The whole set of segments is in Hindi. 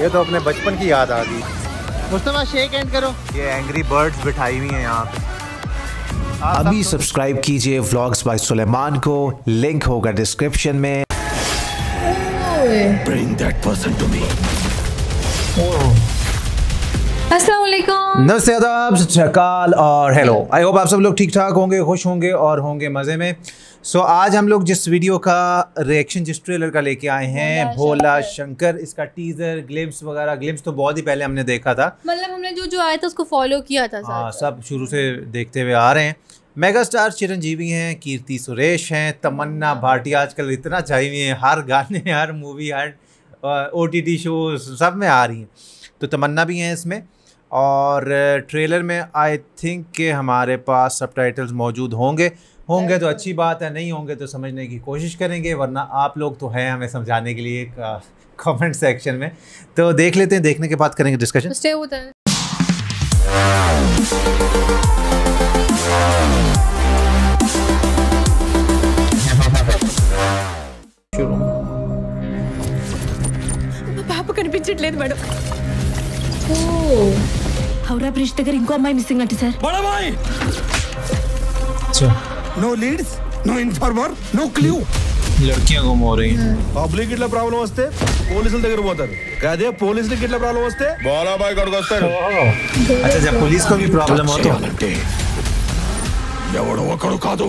ये तो अपने बचपन की याद आ गई। मुस्तफ़ा शेक एंड करो। ये एंग्री बर्ड्स बिठाई हुई है यहाँ पे। अभी सब्सक्राइब कीजिए व्लॉग्स बाय सुलेमान को। लिंक होगा डिस्क्रिप्शन में। Bring that person to me. अस्सलाम वालेकुम नमस्ते आदाब और हेलो। आई होप आप सब लोग ठीक ठाक होंगे खुश होंगे और होंगे मज़े में। सो so, आज हम लोग जिस वीडियो का रिएक्शन जिस ट्रेलर का लेके आए हैं भोला शंकर। इसका टीजर ग्लिम्स वगैरह ग्लिम्स तो बहुत ही पहले हमने देखा था। मतलब हमने जो जो आया था उसको फॉलो किया था हाँ सब शुरू से देखते हुए आ रहे हैं। मेगा स्टार चिरंजीवी हैं कीर्ति सुरेश हैं तमन्ना भाटिया आजकल इतना चाहिए हैं हर गाने हर मूवी हर ओ टी टी शो सब में आ रही हैं। तो तमन्ना भी हैं इसमें। और ट्रेलर में आई थिंक कि हमारे पास सब मौजूद होंगे होंगे तो अच्छी बात है नहीं होंगे तो समझने की कोशिश करेंगे वरना आप लोग तो हैं हमें समझाने के लिए कमेंट सेक्शन में तो देख लेते हैं देखने के बाद करेंगे डिस्कशन स्टे होता है పాప కనిపించట్లేదు మేడం హౌరా బ్రిడ్జ్ దగ్గర ఇంకో అమ్మాయి మిస్సింగ్ అంటే sir బడబాయ్ no leads no informer no clue లడ్కియా గుమ్ హో రహీ పబ్లిక్ ఇట్లా ప్రాబ్లం వస్తే పోలీసుల దగ్గర పోతారు అదే పోలీసులకి ఇట్లా ప్రాబ్లం వస్తే బాలాబాయ్ గడికి వస్తారు అచ్చా జా పోలీస్ కో భీ ప్రాబ్లం హో తో ఎవడో ఒకడు కాదు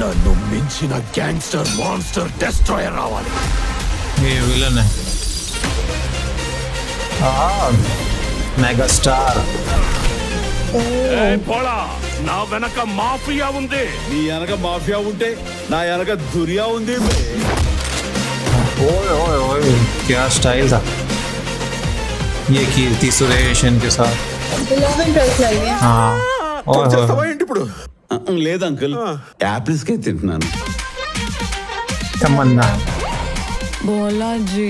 నన్ను మించిన గ్యాంగ్స్టర్ మాన్స్టర్ డెస్ట్రాయర్ రావాలి ఏ విలన్ है मेगा स्टार పోడా నా వెనక మాఫియా ఉంది నీ వెనక మాఫియా ఉంటే నా వెనక దురియా ఉంది ओए ओए ओए क्या स्टाइल था ये कीर्ति सुरेश इनके साथ लव इंटरेस्ट लग गया हाँ ओए ओए ఏంటి ఇప్పుడు లేదు అంకుల్ యాపిల్స్ కే తింటున్నాను तमन्ना బోలాజీ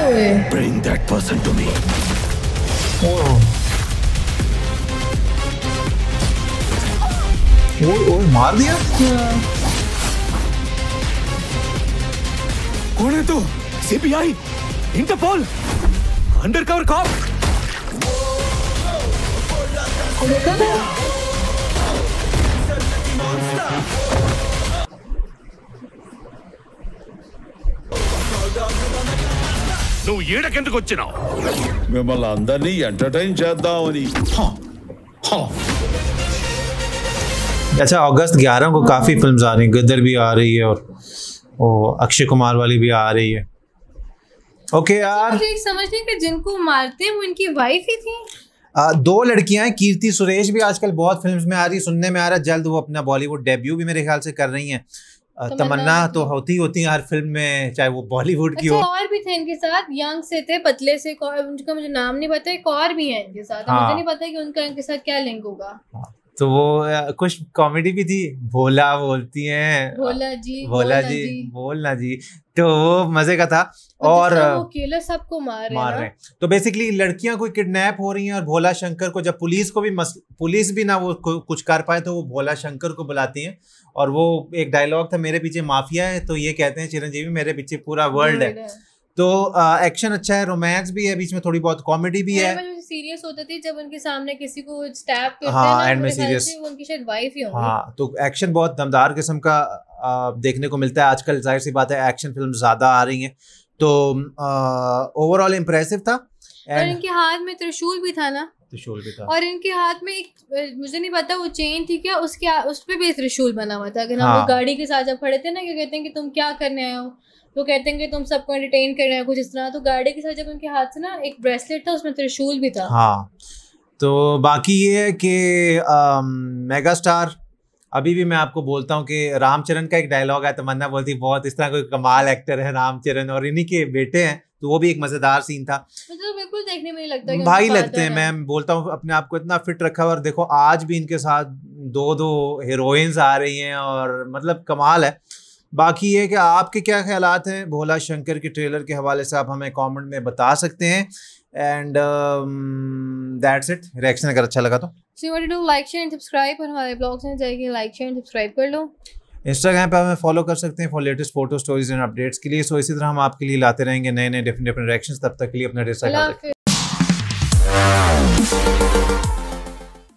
Hey. Bring that person to me. वो वो मार दिया? कौन है तू? सीबीआई इंटरपोल अंडरकवर कॉप నువ్వు ఈడకెందుకు వచ్చినావు మిమ్మల్ని అందరినీ ఎంటర్టైన్ చేద్దామని अच्छा अगस्त 11 को काफ़ी फिल्म्स आ रही हैं गदर भी आ रही है और वो अक्षय कुमार वाली भी आ रही है ओके यार मुझे एक समझ नहीं कि जिनको मारते हैं वो इनकी वाइफ ही थी आ, दो लड़कियां हैं कीर्ति सुरेश भी आजकल बहुत फिल्म्स में आ रही सुनने में आ रहा है जल्द वो अपना बॉलीवुड डेब्यू भी मेरे ख्याल से कर रही हैं आ, तमन्ना तमन्ना तो। होती होती है हर फ़िल्म में चाहे वो बॉलीवुड की अच्छा हो और भी थे इनके साथ यंग से थे पतले से उनका मुझे नाम नहीं पता एक और भी है इनके साथ हाँ। मुझे नहीं पता कि उनका इनके साथ क्या लिंक होगा तो वो कुछ कॉमेडी भी थी। भोला बोलती हैं। भोला जी भोला जी बोलना जी। तो वो मज़े का था। और अकेला सबको मार रहे मार रहे हैं। तो बेसिकली लड़कियाँ कोई किडनैप हो रही हैं और भोला शंकर को जब पुलिस को भी मस, पुलिस भी ना वो कुछ कर पाए तो वो भोला शंकर को बुलाती हैं। और वो एक डायलॉग था मेरे पीछे माफिया है। तो ये कहते हैं चिरंजीवी मेरे पीछे पूरा वर्ल्ड है। तो एक्शन अच्छा है रोमांस भी है बीच में थोड़ी बहुत कॉमेडी भी है। सीरियस होते थे जब उनके सामने किसी को स्टैप करते हाँ, हैं ना, में मेरे ख्याल serious। से वो उनकी शायद वाइफ ही होंगी। हाँ तो एक्शन बहुत दमदार किस्म का आ, देखने को मिलता है। आजकल ज़ाहिर सी बात है एक्शन फ़िल्म ज़्यादा आ रही हैं। तो ओवरऑल इम्प्रेसिव था। और इनके हाथ में त्रिशूल भी था ना। त्रिशूल भी था। और इनके हाथ में एक मुझे नहीं पता वो चेन थी क्या उसके उस पर भी त्रिशूल बना हुआ था। अगर हम हाँ। लोग गाड़ी के साथ जब खड़े थे ना क्या कहते हैं कि तुम क्या करने आए हो? तो कहते हैं कि तुम सबको एंटरटेन कर रहे हो कुछ इस तरह। तो गाड़ी के साथ जब उनके हाथ से ना एक ब्रेसलेट था उसमें त्रिशूल भी था। हाँ। तो बाकी ये है कि मेगा स्टार अभी भी मैं आपको बोलता हूँ कि रामचरण का एक डायलॉग है तमन्ना बोलती बहुत इस तरह कोई कमाल एक्टर है रामचरण और इन्हीं के बेटे हैं। तो वो भी एक मज़ेदार सीन था। तो बिल्कुल देखने में लगता कि भाई लगते हैं मैं बोलता हूँ अपने आप को इतना फिट रखा और देखो आज भी इनके साथ दो दो हीरोइंस आ रही हैं और मतलब कमाल है। बाकी ये कि आपके क्या ख्याल हैं? भोला शंकर के ट्रेलर के हवाले से आप हमें कमेंट में बता सकते हैं। एंड दैट्स इट रिएक्शन अगर अच्छा लगा तो। To do like, share और हमारे ब्लॉग्स में जाएगी लाइक शेयर एंड सब्सक्राइब कर लो। इंस्टाग्राम पे हमें फॉलो कर सकते हैं for latest photo stories and updates के लिए। सो इसी तरह हम आपके लिए लाते रहेंगे नए नए डिफरेंट डिफरेंट रिएक्शंस तब तक के लिए अपना ढेर